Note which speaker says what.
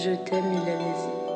Speaker 1: Je t'aime, Milanaisie.